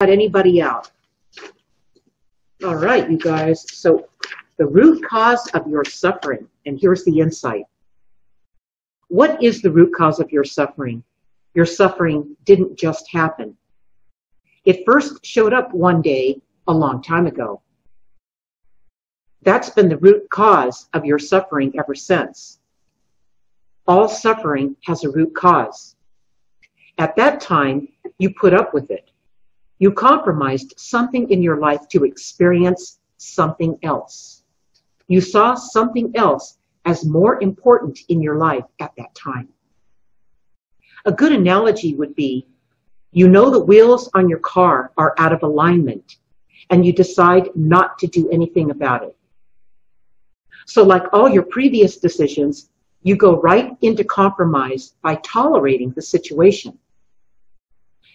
anybody out. All right, you guys. So the root cause of your suffering, and here's the insight. What is the root cause of your suffering? Your suffering didn't just happen. It first showed up one day a long time ago. That's been the root cause of your suffering ever since. All suffering has a root cause. At that time, you put up with it. You compromised something in your life to experience something else. You saw something else as more important in your life at that time. A good analogy would be you know the wheels on your car are out of alignment and you decide not to do anything about it. So, like all your previous decisions, you go right into compromise by tolerating the situation.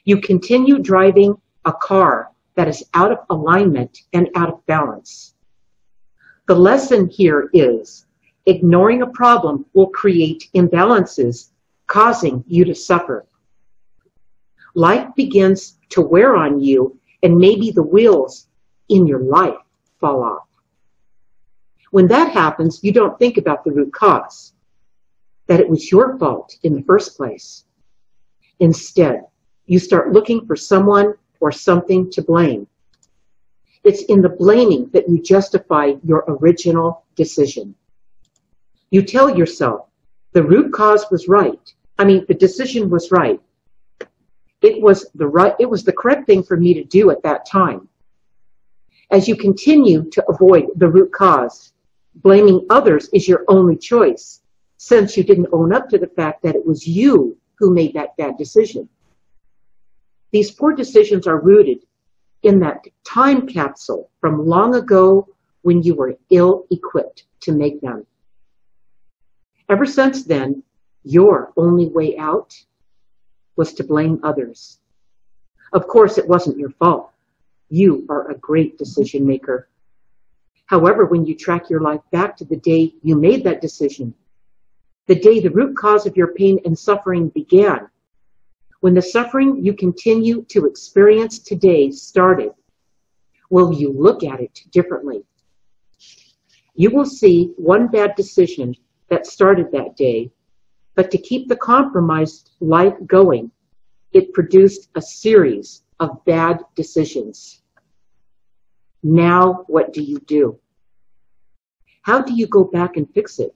You continue driving a car that is out of alignment and out of balance. The lesson here is ignoring a problem will create imbalances, causing you to suffer. Life begins to wear on you, and maybe the wheels in your life fall off. When that happens, you don't think about the root cause, that it was your fault in the first place. Instead, you start looking for someone or something to blame. It's in the blaming that you justify your original decision. You tell yourself, the root cause was right. I mean, the decision was right. It was the right, it was the correct thing for me to do at that time. As you continue to avoid the root cause, blaming others is your only choice, since you didn't own up to the fact that it was you who made that bad decision. These poor decisions are rooted in that time capsule from long ago when you were ill equipped to make them. Ever since then, your only way out was to blame others. Of course, it wasn't your fault. You are a great decision maker. However, when you track your life back to the day you made that decision, the day the root cause of your pain and suffering began, when the suffering you continue to experience today started, will you look at it differently? You will see one bad decision that started that day, but to keep the compromised life going, it produced a series of bad decisions. Now, what do you do? How do you go back and fix it?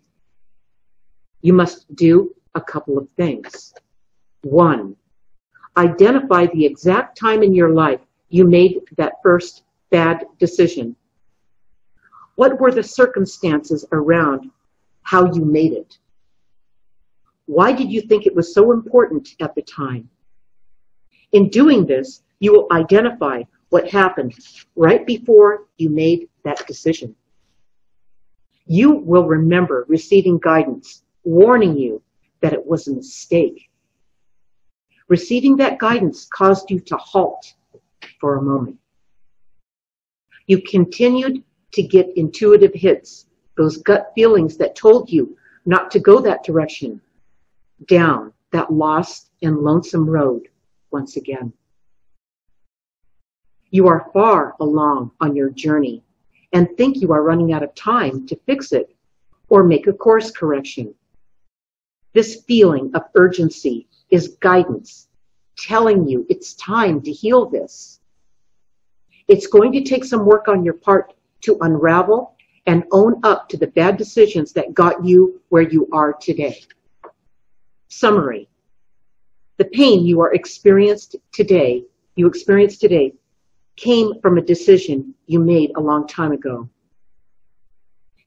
You must do a couple of things. One, identify the exact time in your life you made that first bad decision. What were the circumstances around how you made it? Why did you think it was so important at the time? In doing this, you will identify what happened right before you made that decision. You will remember receiving guidance warning you that it was a mistake Receiving that guidance caused you to halt for a moment. You continued to get intuitive hits, those gut feelings that told you not to go that direction, down that lost and lonesome road once again. You are far along on your journey and think you are running out of time to fix it or make a course correction. This feeling of urgency is guidance telling you it's time to heal this. It's going to take some work on your part to unravel and own up to the bad decisions that got you where you are today. Summary. The pain you are experienced today, you experienced today, came from a decision you made a long time ago.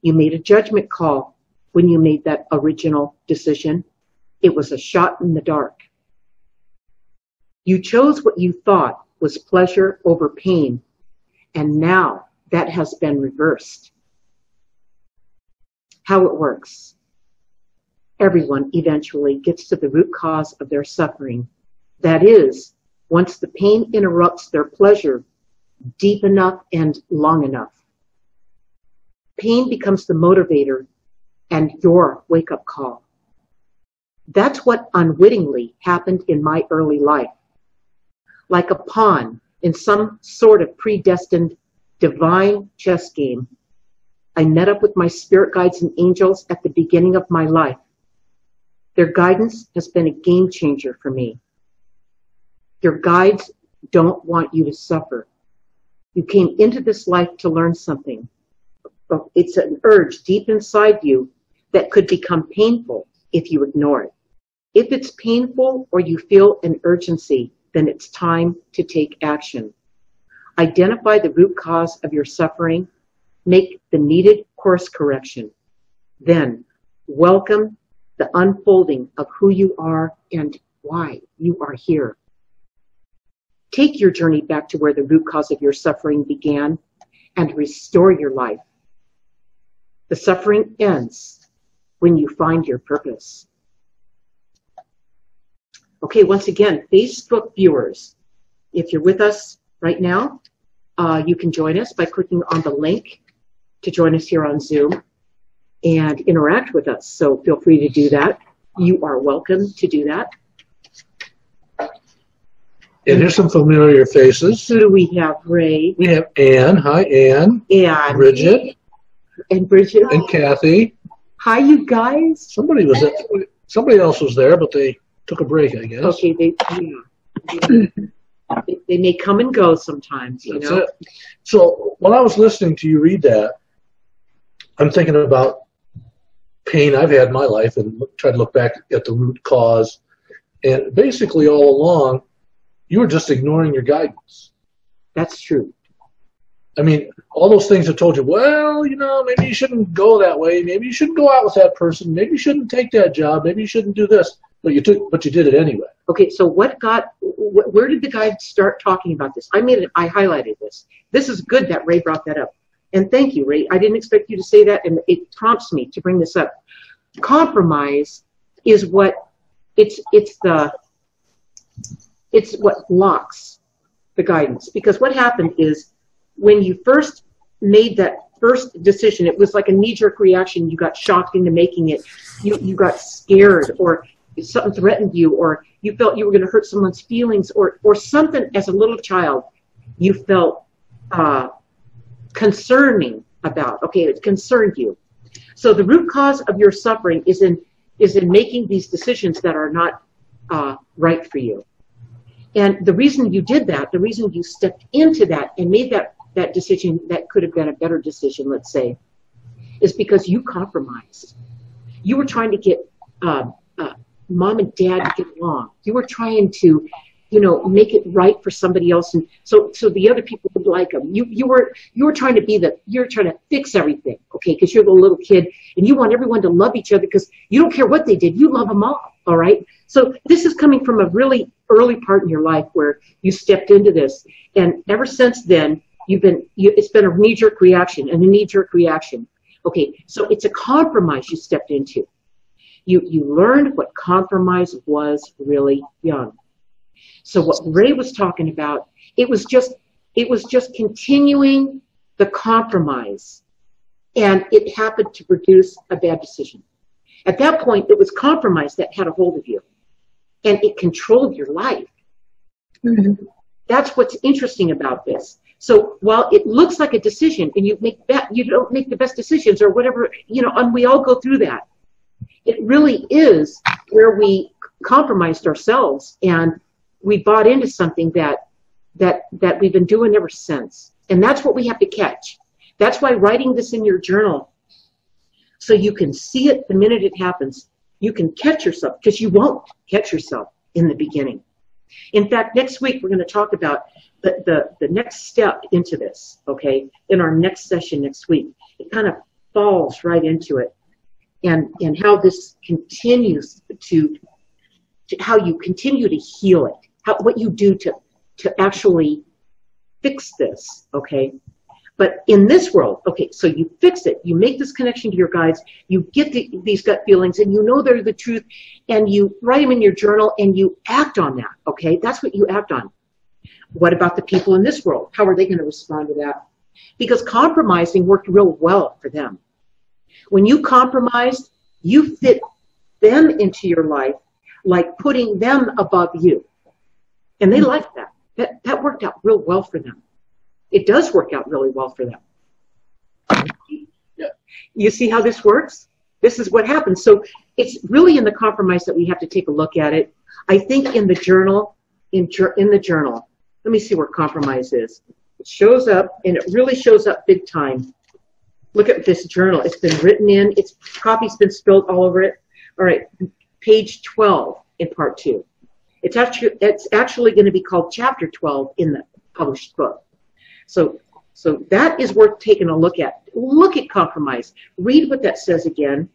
You made a judgment call when you made that original decision. It was a shot in the dark. You chose what you thought was pleasure over pain, and now that has been reversed. How it works. Everyone eventually gets to the root cause of their suffering. That is, once the pain interrupts their pleasure deep enough and long enough. Pain becomes the motivator and your wake up call. That's what unwittingly happened in my early life like a pawn in some sort of predestined divine chess game. I met up with my spirit guides and angels at the beginning of my life. Their guidance has been a game changer for me. Your guides don't want you to suffer. You came into this life to learn something. It's an urge deep inside you that could become painful if you ignore it. If it's painful or you feel an urgency, then it's time to take action. Identify the root cause of your suffering, make the needed course correction. Then welcome the unfolding of who you are and why you are here. Take your journey back to where the root cause of your suffering began and restore your life. The suffering ends when you find your purpose. Okay, once again, Facebook viewers, if you're with us right now, uh, you can join us by clicking on the link to join us here on Zoom and interact with us. So feel free to do that. You are welcome to do that. And here's some familiar faces. Who do we have, Ray? We have Anne. Hi, Anne. And Bridget. And Bridget. And Kathy. Hi, you guys. Somebody was at, somebody else was there, but they took a break, I guess. Okay, they yeah. they, they may come and go sometimes, you That's know. it. So when I was listening to you read that, I'm thinking about pain I've had in my life and try to look back at the root cause. And basically, all along, you were just ignoring your guidance. That's true. I mean, all those things that told you, well, you know, maybe you shouldn't go that way. Maybe you shouldn't go out with that person. Maybe you shouldn't take that job. Maybe you shouldn't do this. But you took, but you did it anyway. Okay, so what got? Wh- where did the guy start talking about this? I made it. I highlighted this. This is good that Ray brought that up, and thank you, Ray. I didn't expect you to say that, and it prompts me to bring this up. Compromise is what it's it's the it's what locks the guidance because what happened is when you first made that first decision it was like a knee-jerk reaction. You got shocked into making it. You you got scared or something threatened you or you felt you were going to hurt someone's feelings or or something. As a little child you felt uh, concerning about okay it concerned you. So the root cause of your suffering is in is in making these decisions that are not uh, right for you. And the reason you did that the reason you stepped into that and made that that decision that could have been a better decision let's say is because you compromised you were trying to get um, uh, mom and dad to get along. You were trying to, you know, make it right for somebody else, and so so the other people would like them. You you were you were trying to be the you're trying to fix everything, okay? Because you're the little kid, and you want everyone to love each other because you don't care what they did, you love them all. All right. So this is coming from a really early part in your life where you stepped into this, and ever since then you've been you, it's been a knee jerk reaction and a knee jerk reaction. Okay, so it's a compromise you stepped into. You, you learned what compromise was really young. So what Ray was talking about, it was just, it was just continuing the compromise. And it happened to produce a bad decision. At that point, it was compromise that had a hold of you. And it controlled your life. Mm-hmm. That's what's interesting about this. So while it looks like a decision and you make that you don't make the best decisions or whatever, you know, and we all go through that. It really is where we compromised ourselves and we bought into something that that that we've been doing ever since. And that's what we have to catch. That's why writing this in your journal so you can see it the minute it happens. You can catch yourself because you won't catch yourself in the beginning. In fact, next week we're going to talk about the, the, the next step into this, okay, in our next session next week. It kind of falls right into it. And, and how this continues to, to how you continue to heal it, how, what you do to, to actually fix this, okay? But in this world, okay, so you fix it, you make this connection to your guides, you get the, these gut feelings, and you know they're the truth, and you write them in your journal, and you act on that, okay? That's what you act on. What about the people in this world? How are they going to respond to that? Because compromising worked real well for them. When you compromised, you fit them into your life like putting them above you. And they like that. That, that worked out real well for them. It does work out really well for them. Yeah. You see how this works? This is what happens. So it's really in the compromise that we have to take a look at it. I think in the journal, in, in the journal, let me see where compromise is. It shows up, and it really shows up big time. Look at this journal. It's been written in. Its copy's been spilled all over it. All right, page 12 in part two. It's actually it's actually going to be called chapter 12 in the published book. So so that is worth taking a look at. Look at compromise. Read what that says again,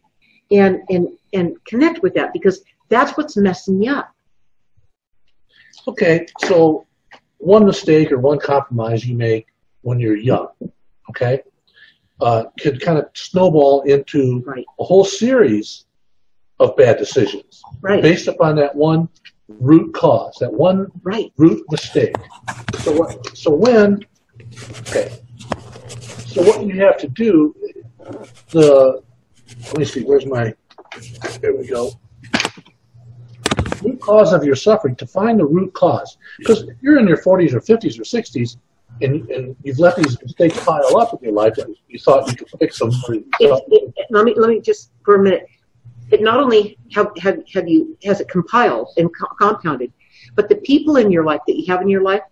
and and and connect with that because that's what's messing you up. Okay, so one mistake or one compromise you make when you're young, okay, uh, could kind of snowball into Right. a whole series of bad decisions Right. based upon that one root cause, that one Right. root mistake. So what? So when? Okay. So what you have to do, the let me see. Where's my? There we go. Root cause of your suffering. To find the root cause, because you're in your 40s or 50s or 60s, and, and you've let these mistakes pile up in your life, and you thought you could fix them. for It, it, let me let me just for a minute. It not only have have, have you has it compiled and co- compounded, but the people in your life that you have in your life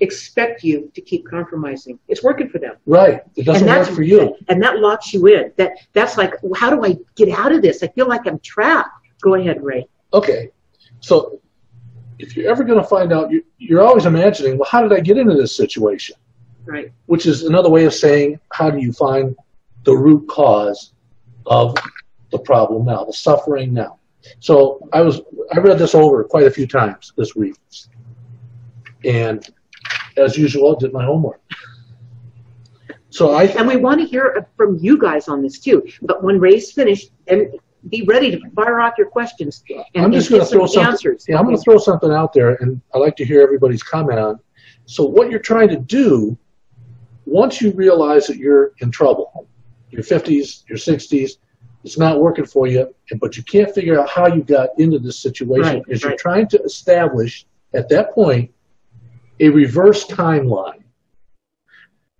expect you to keep compromising. It's working for them. Right. It doesn't work for you. and that locks you in. That that's like, how do I get out of this? I feel like I'm trapped. Go ahead, Ray. Okay, so if you're ever going to find out, you, you're always imagining, well, how did I get into this situation? Right. Which is another way of saying, how do you find the root cause of the problem now, the suffering now? So I was, I read this over quite a few times this week, and as usual, did my homework. So I, And we want to hear from you guys on this too. But when Ray's finished, and be ready to fire off your questions and, I'm just going to throw some something. answers. Yeah, I'm going to throw something out there, and I'd like to hear everybody's comment on. So, what you're trying to do, once you realize that you're in trouble, your 50s, your 60s, it's not working for you, but you can't figure out how you got into this situation, Right, is you're trying to establish at that point a reverse timeline.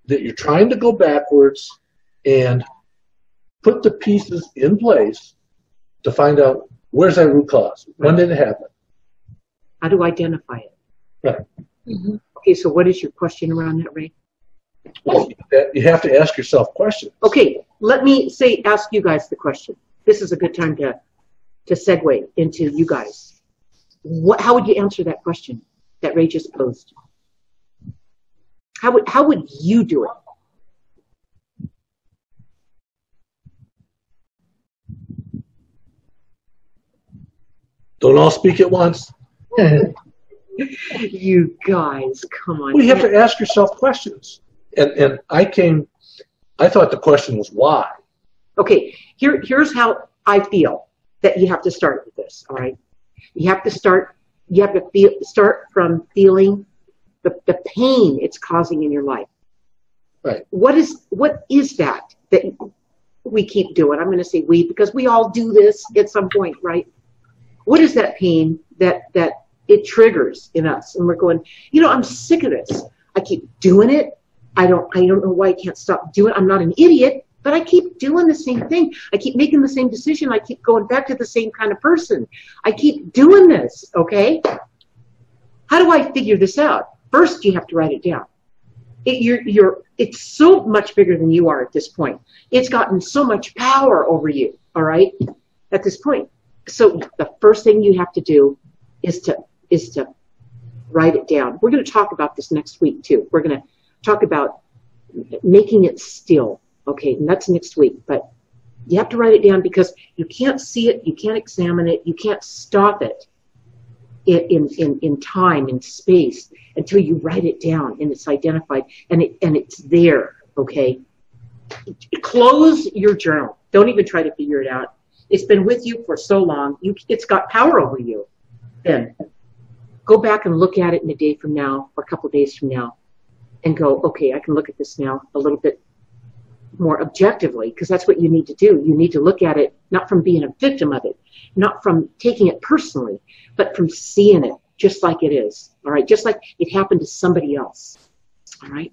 That you're trying to go backwards and put the pieces in place to find out where's that root cause. When did it happen? How to identify it. Right. Mm-hmm. Okay, so what is your question around that, Ray? Well, you have to ask yourself questions. Okay, let me say, ask you guys the question. This is a good time to, to segue into you guys. What, how would you answer that question that Ray just posed? How would, how would you do it? Don't all speak at once. You guys, come on. Well, you have to ask yourself questions. And, and I came, I thought the question was why. Okay, here, here's how I feel that you have to start with this, all right? You have to start, you have to feel, start from feeling the, the pain it's causing in your life. Right. What is, what is that that we keep doing? I'm going to say we because we all do this at some point, right? What is that pain that, that it triggers in us? And we're going, you know, I'm sick of this. I keep doing it. I don't, I don't know why I can't stop doing it. I'm not an idiot, but I keep doing the same thing. I keep making the same decision. I keep going back to the same kind of person. I keep doing this, okay? How do I figure this out? First, you have to write it down. It, you're, you're, it's so much bigger than you are at this point. It's gotten so much power over you, all right, at this point. So the first thing you have to do is to, is to write it down. We're going to talk about this next week too. We're going to talk about making it still. Okay, and that's next week. But you have to write it down because you can't see it, you can't examine it, you can't stop it in, in, in, time, in space, until you write it down and it's identified and it and it's there. Okay. Close your journal. Don't even try to figure it out. It's been with you for so long. You, it's got power over you. Then go back and look at it in a day from now or a couple days from now and go, okay, I can look at this now a little bit more objectively because that's what you need to do. You need to look at it not from being a victim of it, not from taking it personally, but from seeing it just like it is. All right, just like it happened to somebody else. All right.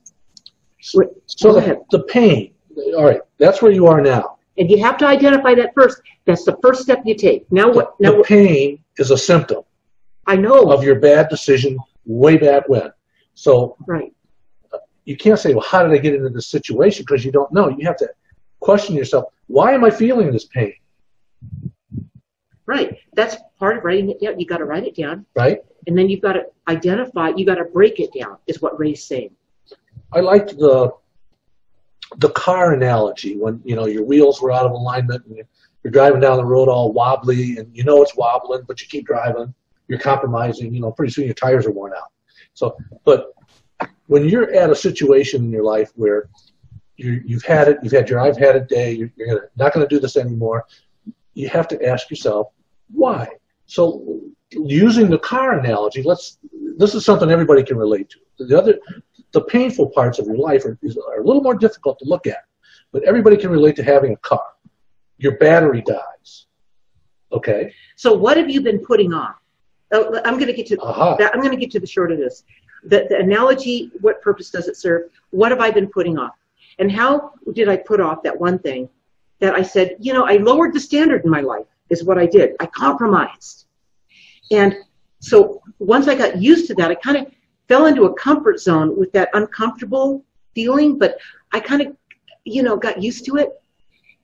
So the, the pain, all right, that's where you are now. And you have to identify that first. That's the first step you take. Now what? Now the pain is a symptom I know. of your bad decision way back when. So Right. You can't say, well, how did I get into this situation? Because you don't know. You have to question yourself, why am I feeling this pain? Right. That's part of writing it down. You got to write it down, Right? and then you've got to identify. You got to break it down. Is what Ray's saying. I liked the the car analogy when you know your wheels were out of alignment and you're driving down the road all wobbly and you know it's wobbling, but you keep driving. You're compromising. You know, pretty soon your tires are worn out. So, but when you're at a situation in your life where you, you've had it, you've had your I've had it day, you're, you're gonna, not going to do this anymore. You have to ask yourself why. So, using the car analogy, let's. This is something everybody can relate to. The other, the painful parts of your life are, is- are a little more difficult to look at, but everybody can relate to having a car. Your battery dies. Okay. So what have you been putting off? Oh, I'm going to get to Aha. that. I'm going to get to the short of this. The, the analogy. What purpose does it serve? What have I been putting off? And how did I put off that one thing that I said? You know, I lowered the standard in my life. Is what I did. I compromised. And so once I got used to that, I kind of fell into a comfort zone with that uncomfortable feeling, but I kind of, you know, got used to it.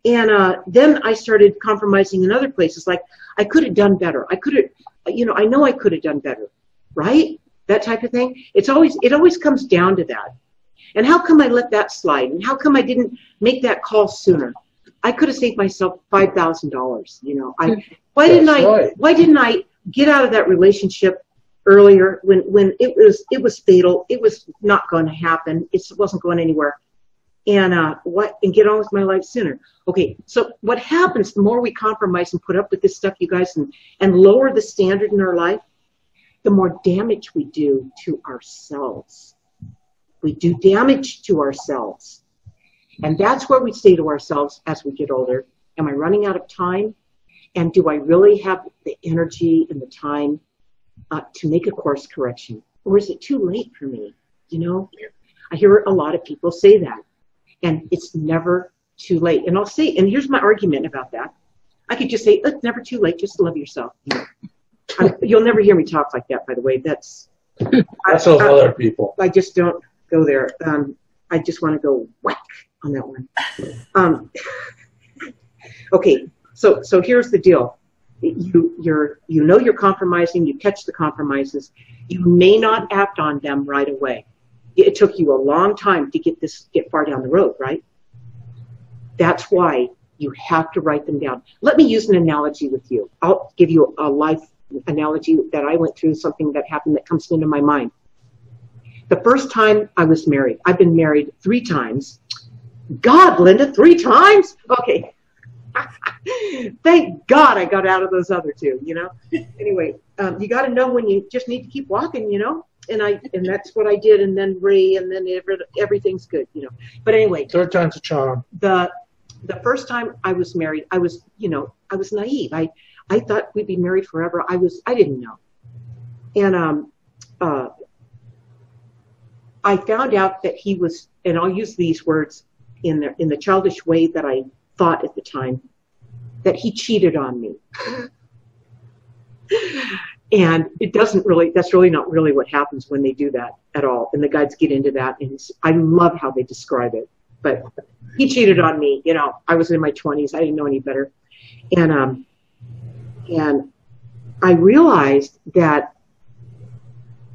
And uh, then I started compromising in other places. Like I could have done better. I could have, you know, I know I could have done better, right? That type of thing. It's always, it always comes down to that. And how come I let that slide? And how come I didn't make that call sooner? I could have saved myself five thousand dollars. You know, I why didn't I? right. Why didn't I get out of that relationship earlier when when it was it was fatal? It was not going to happen. It wasn't going anywhere. And uh, what and get on with my life sooner. Okay, so what happens the more we compromise and put up with this stuff, you guys, and and lower the standard in our life, the more damage we do to ourselves. We do damage to ourselves. And that's where we say to ourselves as we get older, am I running out of time? And do I really have the energy and the time uh, to make a course correction? Or is it too late for me? You know, I hear a lot of people say that. And it's never too late. And I'll say, and here's my argument about that. I could just say, it's never too late, just love yourself. I, you'll never hear me talk like that, by the way. That's, That's those I- other people. I just don't go there. Um, I just want to go whack on that one. Um, okay, so so here's the deal. You you're you know you're compromising. You catch the compromises. You may not act on them right away. It took you a long time to get this get far down the road, right? That's why you have to write them down. Let me use an analogy with you. I'll give you a life analogy that I went through, something that happened that comes into my mind. The first time I was married, I've been married three times. God, Linda, three times? Okay. Thank God I got out of those other two, you know? Anyway, um, you got to know when you just need to keep walking, you know? And I and that's what I did, and then Ray, and then every, everything's good, you know. But anyway, Third time's a charm. the the first time I was married, I was, you know, I was naive. I I thought we'd be married forever. I was I didn't know. And um uh I found out that he was and I'll use these words in the in the childish way that I thought at the time that he cheated on me. and it doesn't really that's really not really what happens when they do that at all. And the guides get into that and I love how they describe it. But he cheated on me. You know, I was in my 20s. I didn't know any better. And um, and I realized that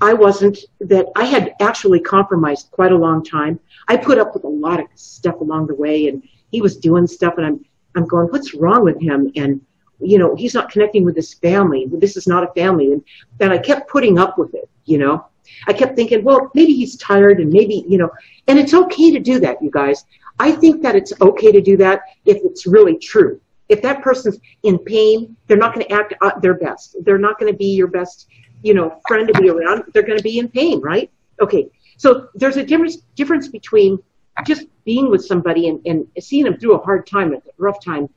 I wasn't that I had actually compromised quite a long time. I put up with a lot of stuff along the way, and he was doing stuff, and I'm I'm going, what's wrong with him? And you know, he's not connecting with his family. This is not a family, and and I kept putting up with it. You know, I kept thinking, well, maybe he's tired, and maybe you know, and it's okay to do that, you guys. I think that it's okay to do that if it's really true. If that person's in pain, they're not going to act their best. They're not going to be your best, you know, friend to be around. They're going to be in pain, right? Okay. So there's a difference difference between just being with somebody and, and seeing them through a hard time, a rough time,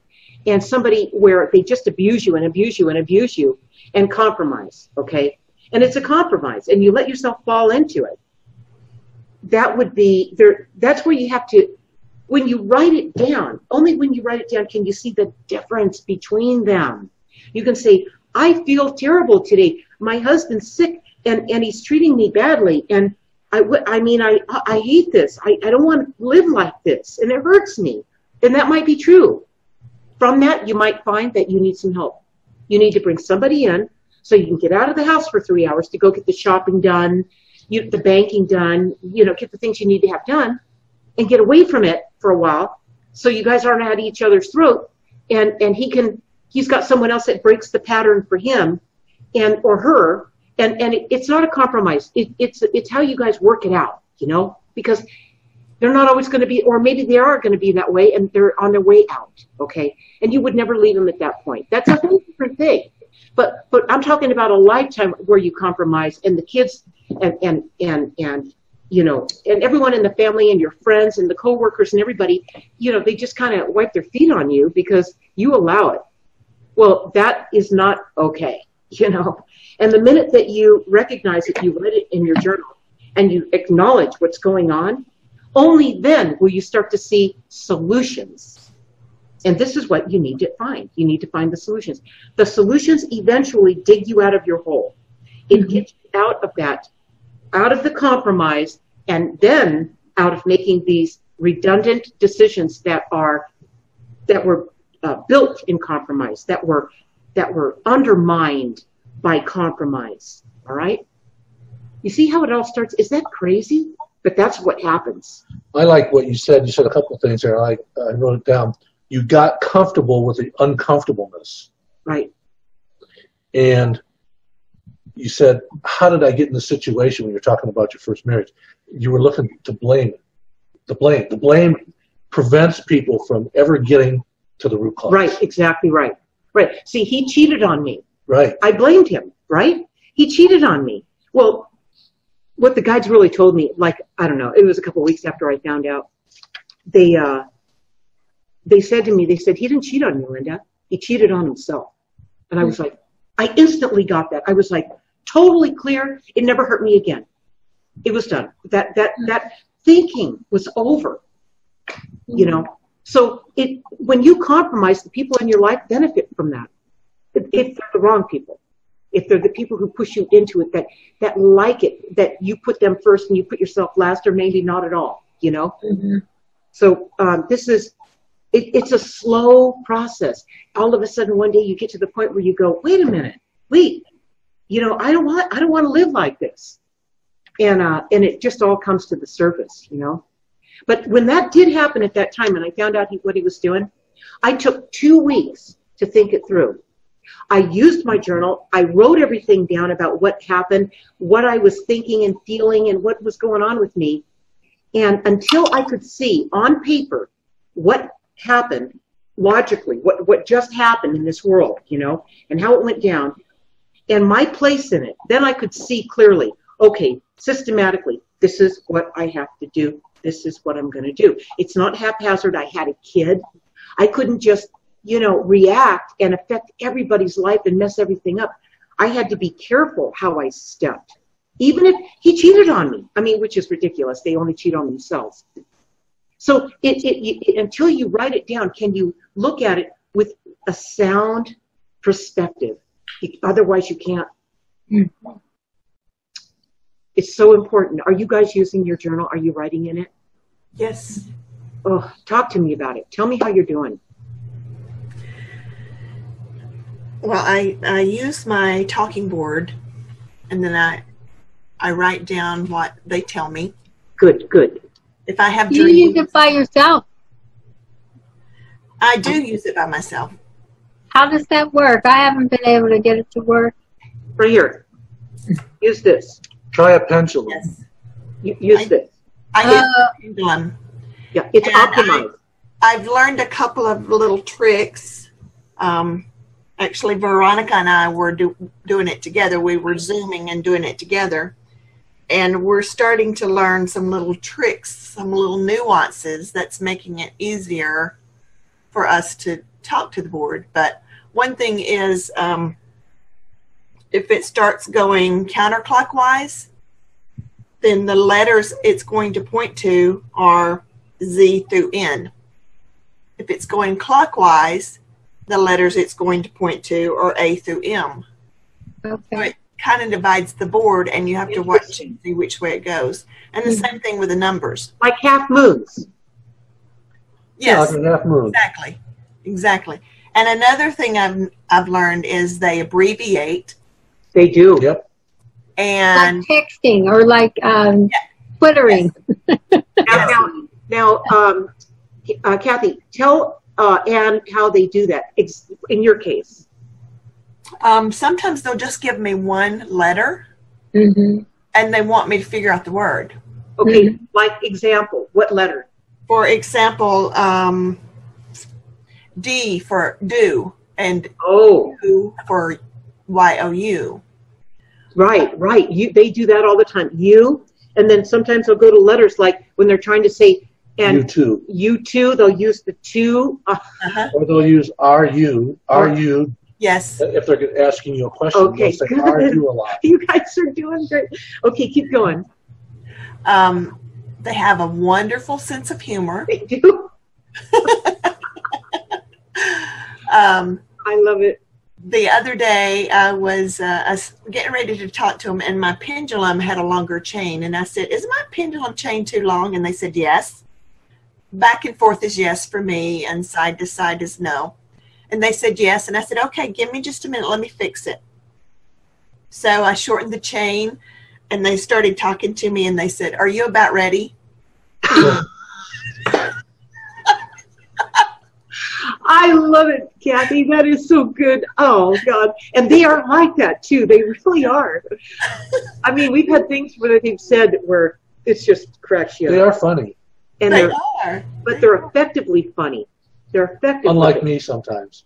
and somebody where they just abuse you and abuse you and abuse you and compromise. Okay. and it's a compromise, and you let yourself fall into it, that would be there. That's where you have to. When you write it down, only when you write it down can you see the difference between them. You can say, I feel terrible today. My husband's sick and, and he's treating me badly. And I, I mean, I, I hate this. I, I don't want to live like this. And it hurts me. And that might be true. From that, you might find that you need some help. You need to bring somebody in so you can get out of the house for three hours to go get the shopping done, you, the banking done, you know, get the things you need to have done and get away from it for a while so you guys aren't at each other's throat and, and he can, he's got someone else that breaks the pattern for him and, or her. And, and it, it's not a compromise. It, it's, it's how you guys work it out, you know, because they're not always going to be, or maybe they are going to be that way and they're on their way out. Okay. And you would never leave them at that point. That's a whole different thing. But, but I'm talking about a lifetime where you compromise and the kids and, and, and, and, you know, and everyone in the family and your friends and the coworkers and everybody, you know, they just kind of wipe their feet on you because you allow it. Well, that is not okay, you know. And the minute that you recognize it, you write it in your journal and you acknowledge what's going on, only then will you start to see solutions. And this is what you need to find. You need to find the solutions. The solutions eventually dig you out of your hole. It mm-hmm. gets you out of that out of the compromise and then out of making these redundant decisions that are that were uh, built in compromise that were that were undermined by compromise all right? You see how it all starts? Is that crazy? But that's what happens. I like what you said. You said a couple of things there. I, I wrote it down. You got comfortable with the uncomfortableness. Right. And you said, how did I get in this situation when you're talking about your first marriage? You were looking to blame The blame. The blame prevents people from ever getting to the root cause. Right, exactly right. Right. See, he cheated on me. Right. I blamed him, right? He cheated on me. Well, what the guides really told me, like, I don't know, it was a couple of weeks after I found out, they, uh, they said to me, they said, he didn't cheat on you, Linda. He cheated on himself. And I was like, I instantly got that. I was like, totally clear. It never hurt me again. It was done. That that that thinking was over. You know. So it when you compromise, the people in your life benefit from that. If, they're the wrong people, if they're the people who push you into it, that that like it, that you put them first and you put yourself last, or maybe not at all. You know. Mm-hmm. So um, this is it, it's a slow process. All of a sudden, one day you get to the point where you go, wait a minute, wait, you know, I don't want, I don't want to live like this. And, uh, and it just all comes to the surface, you know. But when that did happen at that time and I found out he, what he was doing, I took two weeks to think it through. I used my journal. I wrote everything down about what happened, what I was thinking and feeling, and what was going on with me. And until I could see on paper what happened logically, what, what just happened in this world, you know, and how it went down, and my place in it. Then I could see clearly, okay, systematically, this is what I have to do. This is what I'm going to do. It's not haphazard. I had a kid. I couldn't just, you know, react and affect everybody's life and mess everything up. I had to be careful how I stepped. Even if he cheated on me. I mean, which is ridiculous. They only cheat on themselves. So it, it, it, until you write it down, can you look at it with a sound perspective? Otherwise, you can't. Mm-hmm. It's so important. Are you guys using your journal? Are you writing in it? Yes. Oh, talk to me about it. Tell me how you're doing. Well, I, I use my talking board and then I I write down what they tell me. Good, good. If I have dreams, you use it by yourself. I do use it by myself. How does that work? I haven't been able to get it to work. Right here. Use this. Try a pencil. Yes. use I, this. I uh, done. Yeah, it's and optimized. I, have learned a couple of little tricks. Um, actually, Veronica and I were do, doing it together. We were zooming and doing it together, and we're starting to learn some little tricks, some little nuances that's making it easier for us to talk to the board. But one thing is, um, if it starts going counterclockwise, then the letters it's going to point to are Z through N. If it's going clockwise, the letters it's going to point to are A through M. Okay. It kind of divides the board, and you have to watch Interesting. and see which way it goes. And the same thing with the numbers. Like half moons. Yeah, Yes, like half moon. exactly, exactly. And another thing I've I've learned is they abbreviate They do. Yep. and Like texting or like um, twittering. Now, now, now um, uh, Kathy, tell uh, Anne how they do that ex- in your case. um, sometimes they'll just give me one letter hmm and they want me to figure out the word. Okay, like example, what letter? For example, um, D for do and Oh, U for Y O U. right, right. You they do that all the time. You, and then sometimes they'll go to letters like when they're trying to say and You and too. you too. They'll use the two. Uh, Uh-huh. Or they'll use are you, are you, Yes. if they're asking you a question, Okay, they'll say good. are you a lot. you guys are doing great. Okay, keep going. Um, they have a wonderful sense of humor. They do. Um, I love it. the other day I was, uh, I was getting ready to talk to him, and my pendulum had a longer chain. And I said, Is my pendulum chain too long? And they said, Yes. Back and forth is yes for me, and side to side is no. And they said yes. And I said, Okay, give me just a minute. Let me fix it. So I shortened the chain, and they started talking to me, and they said, Are you about ready? I love it, Kathy. That is so good. Oh God, and they are like that too. They really are. I mean, we've had things where they've said where it's just cracks you They are funny, and They they're but they're effectively funny. They're effective. unlike me sometimes.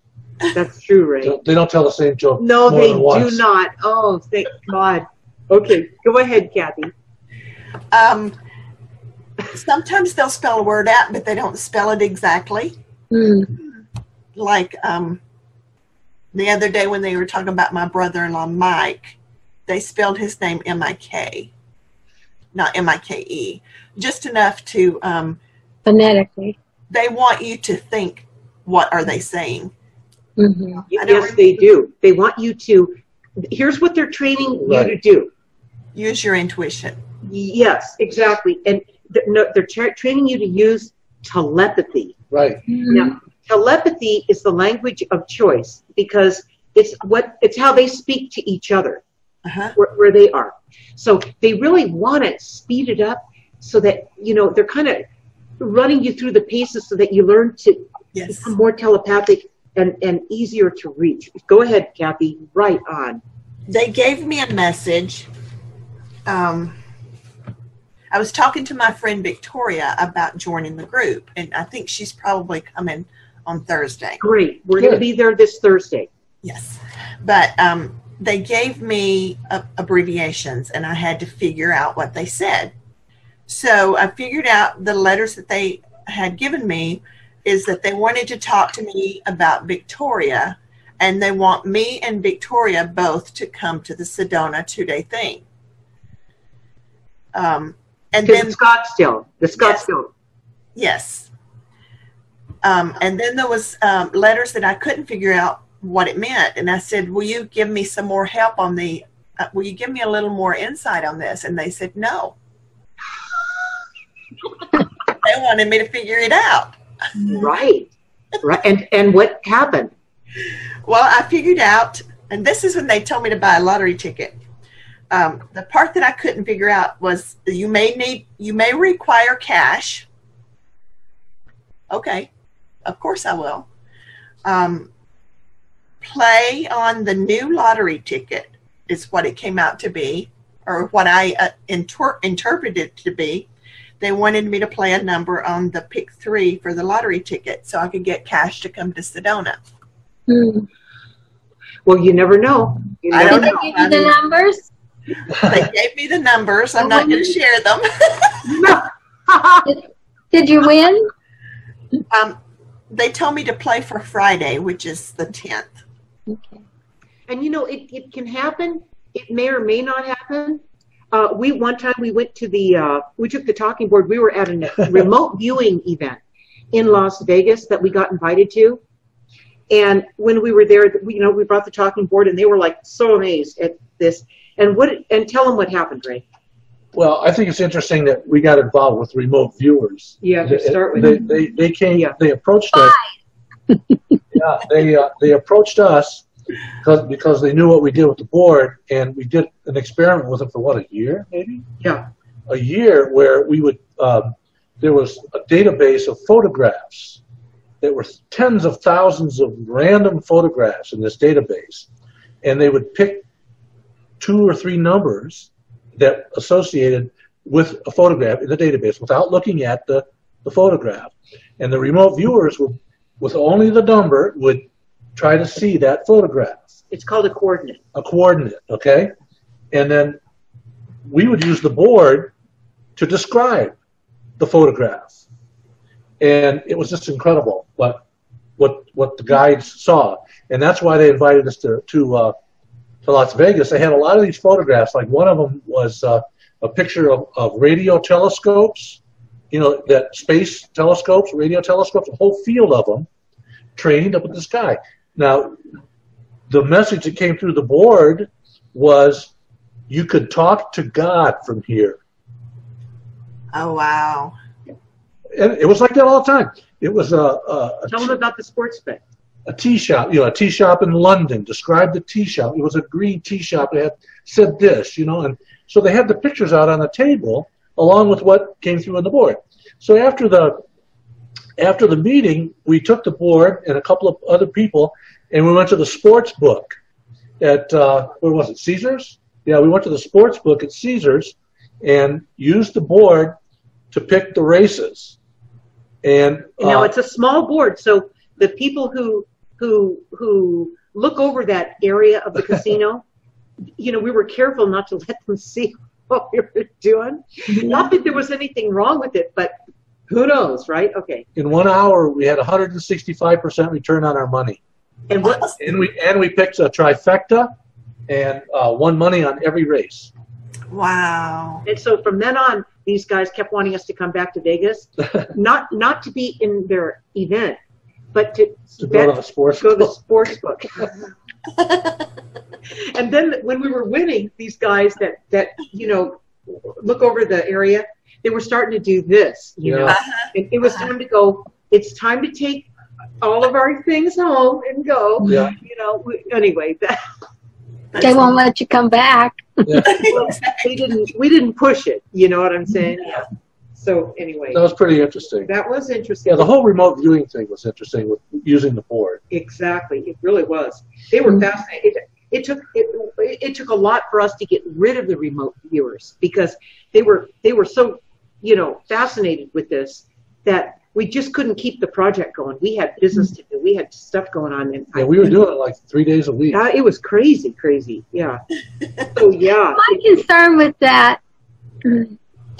That's true, Ray. They- They don't tell the same joke No, more they than do once. not. Oh, thank God. Okay, go ahead, Kathy. Um, sometimes they'll spell a word out, but they don't spell it exactly. Mm. Like um, the other day when they were talking about my brother-in-law Mike, they spelled his name M-I-K, not M-I-K-E, just enough to. Um, Phonetically. they want you to think, what are they saying? hmm I don't Yes, they do. They want you to. Here's what they're training you to do. Use your intuition. Yes, exactly. And th- no, they're tra- training you to use telepathy. Right. Now, telepathy is the language of choice because it's what it's how they speak to each other Uh-huh. where, where they are. So they really want to speed it up so that you know they're kind of running you through the paces so that you learn to Yes. become more telepathic and, and easier to reach. Go ahead, Kathy. Right on. they gave me a message. Um, I was talking to my friend Victoria about joining the group, and I think she's probably coming on Thursday. Great. We're going to be there this Thursday. Yes, but um, they gave me uh, abbreviations, and I had to figure out what they said. So I figured out the letters that they had given me is that they wanted to talk to me about Victoria, and they want me and Victoria both to come to the Sedona two-day thing. Um, and then Scottsdale. The Scottsdale. Yes. Um, and then there was um, letters that I couldn't figure out what it meant, and I said, "Will you give me some more help on the? Uh, will you give me a little more insight on this?" And they said, "No." they wanted me to figure it out. Right. Right. And and what happened? Well, I figured out, and this is when they told me to buy a lottery ticket. Um, the part that I couldn't figure out was you may need, you may require cash. Okay, of course I will. Um, play on the new lottery ticket is what it came out to be, or what I uh, inter- interpreted it to be. They wanted me to play a number on the pick three for the lottery ticket so I could get cash to come to Sedona. Mm. Well, you never know. You I don't Did know. they give you the numbers? they gave me the numbers. I'm not going to share them. know. Did you win? um, they told me to play for Friday, which is the 10th. Okay. And you know, it, it can happen. It may or may not happen. Uh, we one time we went to the uh, we took the talking board. We were at a remote viewing event in Las Vegas that we got invited to. And when we were there, we, you know, we brought the talking board, and they were like so amazed at this. And what? And tell them what happened, Ray. Well, I think it's interesting that we got involved with remote viewers. Yeah, to They- start with. They, they, they came, Yeah. they approached us. yeah, they, uh, they approached us because, because they knew what we did with the board, and we did an experiment with them for what, a year, maybe? Yeah. A year where we would, um, there was a database of photographs. There were tens of thousands of random photographs in this database, and they would pick two or three numbers that associated with a photograph in the database without looking at the, the photograph. And the remote viewers would, with only the number, would try to see that photograph, It's called a coordinate. a coordinate, okay? And then we would use the board to describe the photograph. And it was just incredible what what what the guides saw. And that's why they invited us to to uh, to Las Vegas. They had a lot of these photographs. Like one of them was uh, a picture of, of radio telescopes, you know, that space telescopes, radio telescopes, a whole field of them trained up in the sky. Now, the message that came through the board was you could talk to God from here. Oh wow. And it was like that all the time. It was a, a, a Tell them about the sports bet. A tea shop, you know, a tea shop in London. Described the tea shop. It was a green tea shop. It had said this, you know, and so they had the pictures out on the table along with what came through on the board. So after the after the meeting, we took the board and a couple of other people, and we went to the sports book at uh, where was it? Caesars. Yeah, we went to the sports book at Caesars and used the board to pick the races. And Now uh, it's a small board, so the people who who who look over that area of the casino, you know, we were careful not to let them see what we were doing. Not that there was anything wrong with it, but who knows, right? Okay. in one hour we had 165% return on our money And what and we and we picked a trifecta and uh, won money on every race Wow. and so from then on, these guys kept wanting us to come back to Vegas, not not to be in their event, but to, to go to the sports go to the book. sports book. and then when we were winning, these guys that that you know look over the area, they were starting to do this. You know, Yeah. Uh-huh. and it was time to go. It's time to take all of our things home and go. Yeah. You know. We, anyway, that, They won't let you come back. we didn't we didn't push it. You know what I'm saying? Yeah. So anyway, that was pretty interesting that was interesting. yeah the whole remote viewing thing was interesting with using the board Exactly, it really was. They were fascinated. It, it took it, it took a lot for us to get rid of the remote viewers because they were they were so you know fascinated with this that we just couldn't keep the project going. We had business to do. We had stuff going on, and yeah we were doing it like three days a week Uh, it was crazy, crazy. Yeah. So yeah, My concern with that,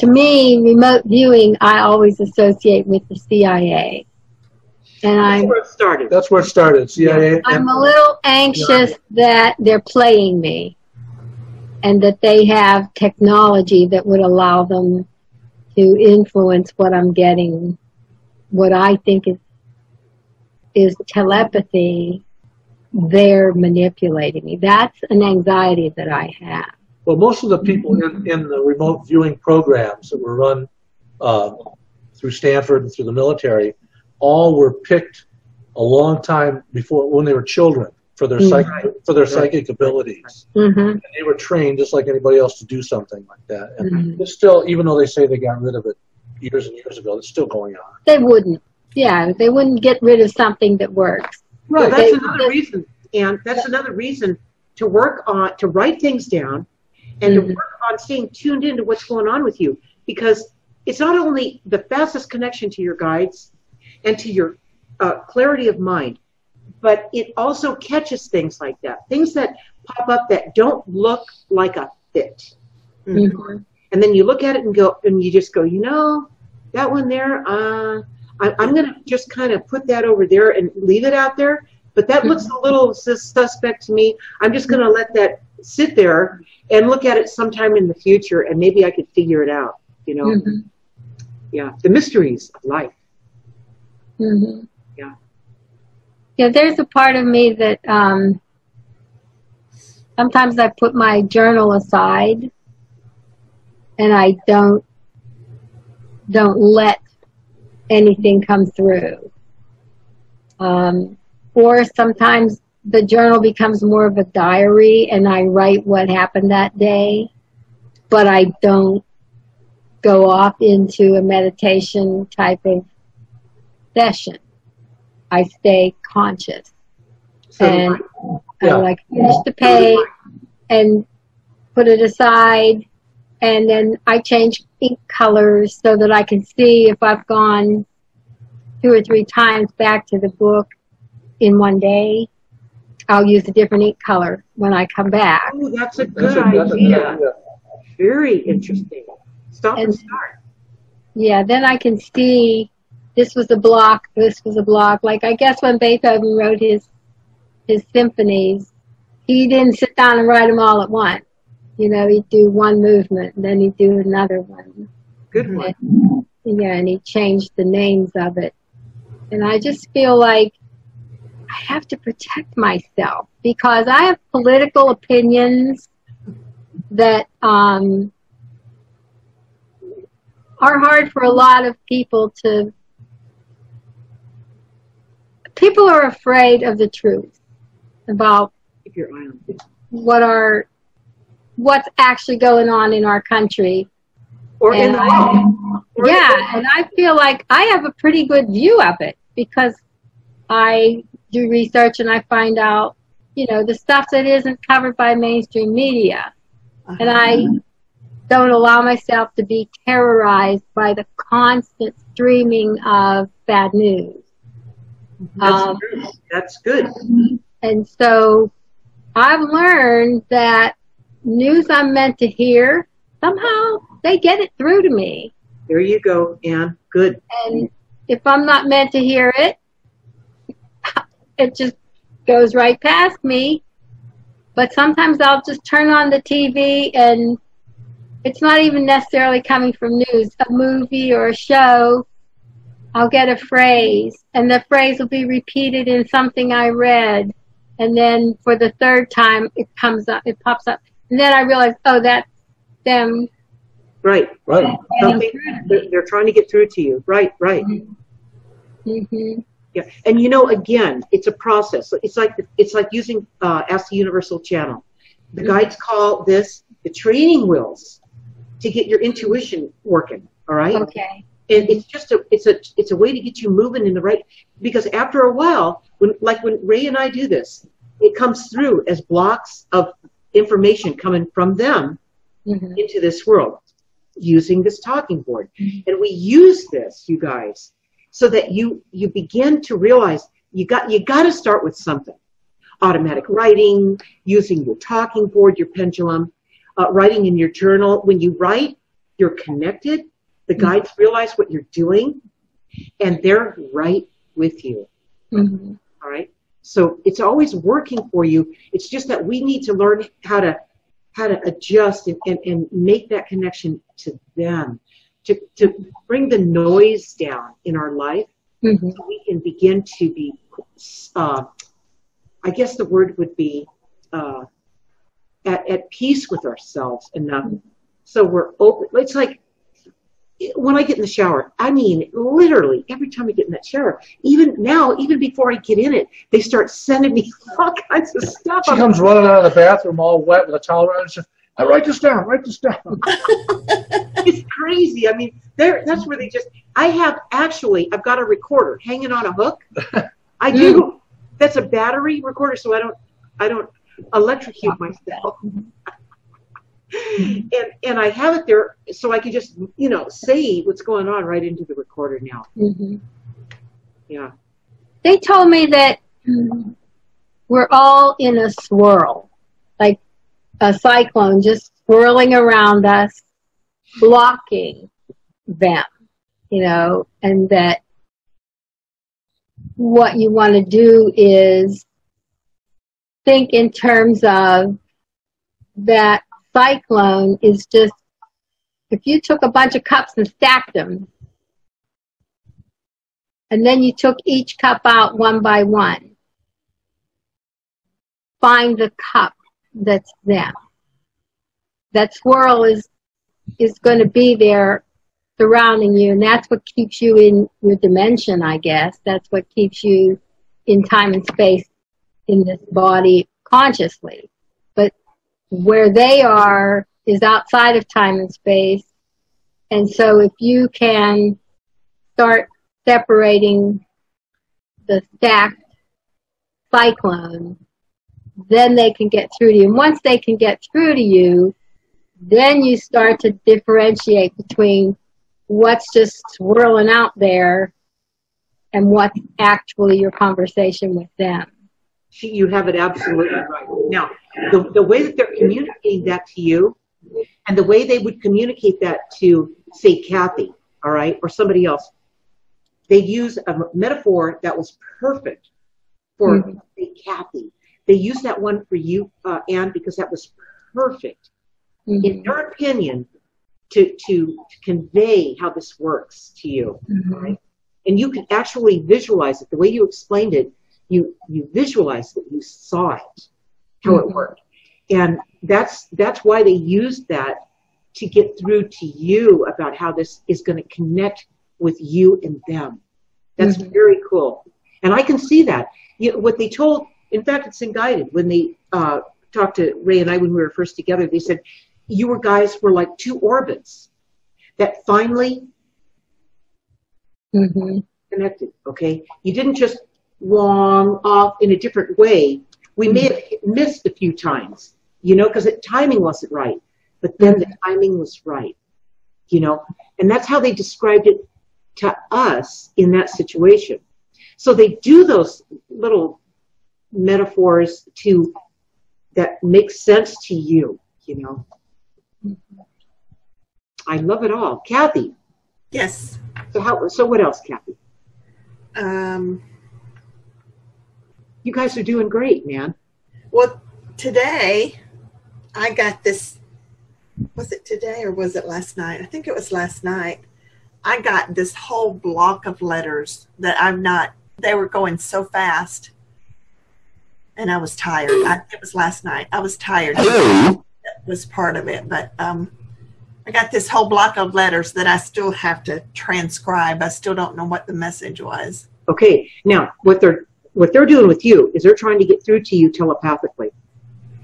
to me, remote viewing, I always associate with the CIA. And that's I'm, where it started. that's where it started CIA I'm a little anxious that they're playing me and that they have technology that would allow them to influence what I'm getting, what I think is, is telepathy. They're manipulating me. That's an anxiety that I have. Well most of the people in, in the remote viewing programs that were run uh, through Stanford and through the military all were picked a long time before when they were children for their Mhm. psychic for their psychic abilities hmm and they were trained just like anybody else to do something like that. And Mhm. it's still, even though they say they got rid of it years and years ago, it's still going on. They wouldn't. Yeah, they wouldn't get rid of something that works. Well, that's they- another reason, and that's another reason to work on to write things down and to Mhm. work on staying tuned into what's going on with you because it's not only the fastest connection to your guides and to your uh, clarity of mind, but it also catches things like that, things that pop up that don't look like a fit. Mhm. And then you look at it and go, and you just go, you know, that one there, uh, I, I'm going to just kind of put that over there and leave it out there but that looks a little sus- suspect to me. I'm just going to let that sit there and look at it sometime in the future, and maybe I could figure it out. You know, Mhm. yeah, the mysteries of life. hmm Yeah. Yeah, there's a part of me that um, sometimes I put my journal aside and I don't don't let anything come through. Um, or sometimes the journal becomes more of a diary and I write what happened that day, but I don't go off into a meditation type of session. I stay conscious So and Yeah. I like finish the page and put it aside and then I change ink colors so that I can see if I've gone two or three times back to the book in one day. I'll use a different ink color when I come back. oh, that's a good that's a good idea. idea. Very interesting. Stop and And- start. Yeah, then I can see this was a block, this was a block. Like I guess when Beethoven wrote his his symphonies, he didn't sit down and write them all at once. You know, he'd do one movement, and then he'd do another one. Good one. And, yeah, and he changed the names of it. And I just feel like I have to protect myself because I have political opinions that um, are hard for a lot of people to. People are afraid of the truth about Keep your eye what are what's actually going on in our country Or in the world. The yeah, and I feel like I have a pretty good view of it because I do research and I find out, you know, the stuff that isn't covered by mainstream media. And I don't allow myself to be terrorized by the constant streaming of bad news. That's, Um, good. That's good. and so I've learned that news I'm meant to hear, somehow they get it through to me. There you go, Anne. Good. and if I'm not meant to hear it, it just goes right past me. But sometimes I'll just turn on the TV and it's not even necessarily coming from news, a movie or a show. I'll get a phrase and the phrase will be repeated in something I read. And then for the third time it comes up, it pops up. And then I realize, oh, that's them Right. Right. Something they're, they're trying to get through to you. Right. Right. hmm Yeah. And you know, again, it's a process. It's like it's like using uh, Ask the Universal Channel. The guides call this the training wheels to get your intuition working. All right. Okay. and it's just a it's a it's a way to get you moving in the right because after a while when like when ray and i do this it comes through as blocks of information coming from them hmm into this world using this talking board and we use this you guys so that you you begin to realize you got you got to start with something. Automatic writing using your talking board your pendulum uh, writing in your journal. When you write you're connected. The guides realize what you're doing and they're right with you. Hmm all right? So it's always working for you. It's just that we need to learn how to how to adjust and, and, and make that connection to them to, to bring the noise down in our life hmm so we can begin to be uh, i guess the word would be uh, at, at peace with ourselves enough so we're open it's like when I get in the shower, I mean, literally every time I get in that shower, even now, even before I get in it, they start sending me all kinds of stuff. She I'm- comes running out of the bathroom all wet with a towel around. She says, I write this down. Write this down. crazy. I mean, there. That's where they just. I have actually. I've got a recorder hanging on a hook. I do. That's a battery recorder, so I don't. I don't electrocute myself. and and I have it there so I can just you know say what's going on right into the recorder now. hmm Yeah. They told me that mm, we're all in a swirl, like a cyclone just swirling around us, blocking them, you know, and that what you want to do is think in terms of that cyclone is just if you took a bunch of cups and stacked them and then you took each cup out one by one find the cup that's them. That swirl is is going to be there surrounding you and that's what keeps you in your dimension i guess. That's what keeps you in time and space in this body consciously. But where they are is outside of time and space. And so if you can start separating the stacked cyclone then they can get through to you. And once they can get through to you then you start to differentiate between what's just swirling out there and what's actually your conversation with them. You have it absolutely right. Now, the, the way that they're communicating that to you and the way they would communicate that to, say, Kathy, all right, or somebody else, they use a metaphor that was perfect for, mm-hmm. say, Kathy. They use that one for you, uh, Anne, because that was perfect mm-hmm. in your opinion, to, to, to convey how this works to you. Mm-hmm. Right? And you can actually visualize it. The way you explained it, you, you visualized it, you saw it, how mm-hmm. it worked. And that's, that's why they used that to get through to you about how this is going to connect with you and them. That's mm-hmm. very cool. And I can see that. You know, what they told, in fact, it's in Guided, when they uh, talked to Ray and I when we were first together, they said, you were guys were like two orbits that finally mm-hmm. connected. Okay, you didn't just long off in a different way. We mm-hmm. may have missed a few times, you know, because the timing wasn't right. But then the timing was right, you know, and that's how they described it to us in that situation. So they do those little metaphors to that makes sense to you, you know. I love it all. Kathy. Yes. So how? So what else, Kathy? Um. You guys are doing great, man. Well, today I got this. Was it today or was it last night? I think it was last night. I got this whole block of letters that I'm not. They were going so fast, and I was tired. I, it was last night. I was tired. Hello was part of it. But um, I got this whole block of letters that I still have to transcribe. I still don't know what the message was. Okay, now what they're what they're doing with you is they're trying to get through to you telepathically.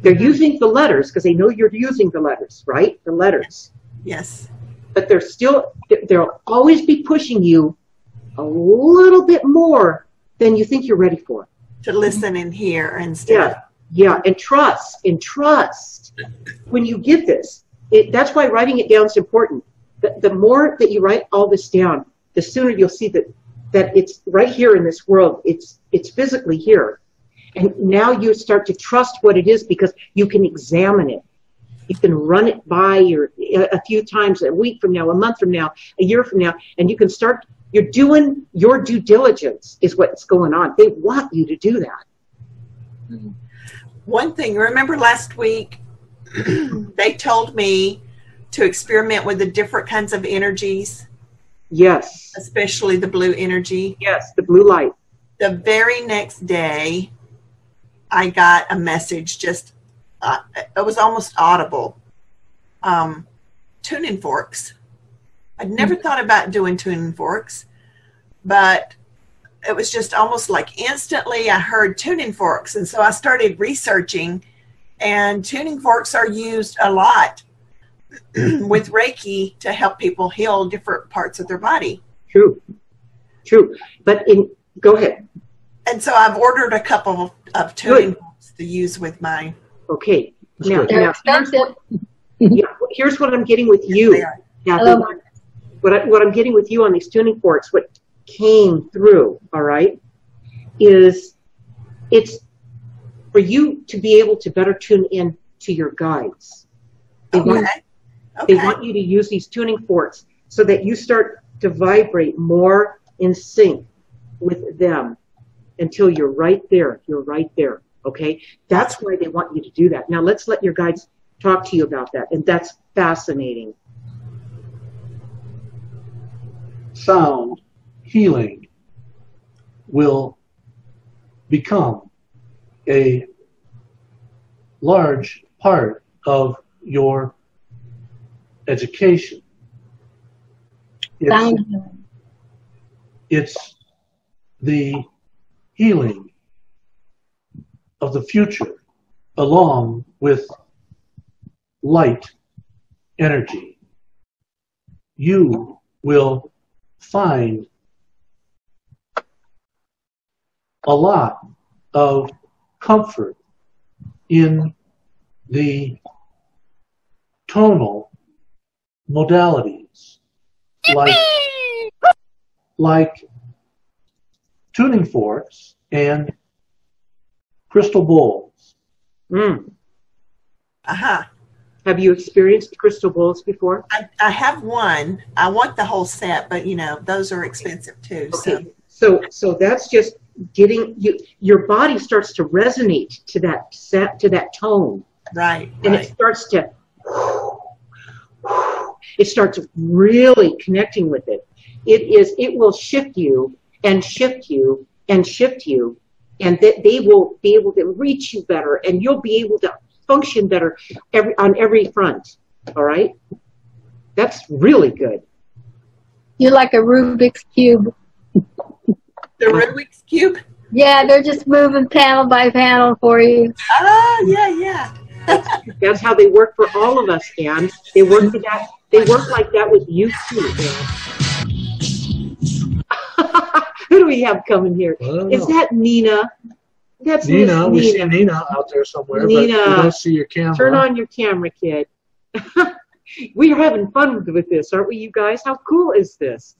They're mm-hmm. using the letters because they know you're using the letters, right? The letters. Yes. But they're still they'll always be pushing you a little bit more than you think you're ready for. To listen and hear instead. Yeah, yeah, and trust and trust when you get this, it, that's why writing it down is important. The, the more that you write all this down, the sooner you'll see that that it's right here in this world. It's it's physically here, and now you start to trust what it is because you can examine it. You can run it by your a few times a week from now, a month from now, a year from now, and you can start. You're doing your due diligence is what's going on. They want you to do that. Mm-hmm. One thing, remember last week they told me to experiment with the different kinds of energies. Yes. Especially the blue energy. Yes, the blue light. The very next day, I got a message just, uh, it was almost audible. Um, tuning forks. I'd never mm-hmm. thought about doing tuning forks, but it was just almost like instantly I heard tuning forks. And so I started researching and tuning forks are used a lot with Reiki to help people heal different parts of their body. True, true. But in go ahead. And so I've ordered a couple of, of tuning Good. forks to use with my. Okay. Now, now here's, what, yeah, here's what I'm getting with you. Kathy. What, I, what I'm getting with you on these tuning forks, what came through, all right, is it's for you to be able to better tune in to your guides. They, okay. want, okay. they want you to use these tuning forks so that you start to vibrate more in sync with them until you're right there. You're right there. Okay? That's why they want you to do that. Now let's let your guides talk to you about that. And that's fascinating. sound healing will become a large part of your education. It's, it's the healing of the future along with light energy. You will find a lot of comfort in the tonal modalities like like tuning forks and crystal bowls. Mm. Uh-huh. Have you experienced crystal bowls before? I, I have one. I want the whole set, but you know, those are expensive too. Okay. So so that's just getting you your body starts to resonate to that set to that tone. Right, and it starts to it starts really connecting with it it is it will shift you and shift you and shift you and that they will be able to reach you better and you'll be able to function better every on every front all right that's really good You're like a Rubik's Cube. The Rubik's Cube? Yeah, they're just moving panel by panel for you. Oh, yeah, yeah. that's how they work for all of us and they work for that they work like that with you too Ann. who do we have coming here I don't Is know. that Nina? That's Nina, we Miss see Nina. Nina out there somewhere, but Nina. we don't see your camera. Turn on your camera, kid. we are having fun with this, aren't we, you guys? How cool is this?